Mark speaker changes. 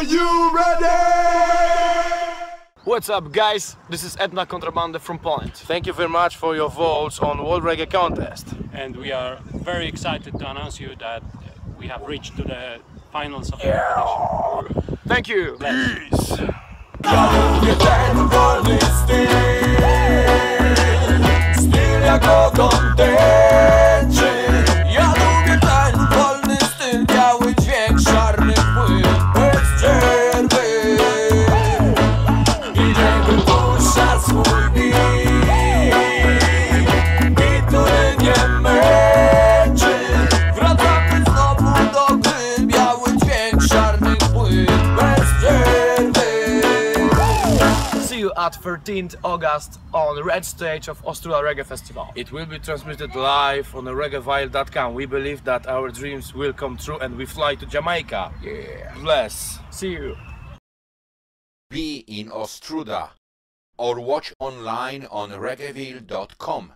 Speaker 1: Are you ready?
Speaker 2: What's up guys? This is Etna Kontrabande from Poland.
Speaker 3: Thank you very much for your votes on World Reggae Contest.
Speaker 4: and we are very excited to announce you that we have reached to the finals of the competition.
Speaker 2: Thank you!
Speaker 1: Lubię
Speaker 2: you at 13th August on Red Stage of Ostroda Reggae Festival.
Speaker 3: It will be transmitted live on reggaeville.com. We believe that our dreams will come true and we fly to Jamaica. Yeah. Bless.
Speaker 2: See you!
Speaker 5: Be in Ostroda or watch online on reggaeville.com.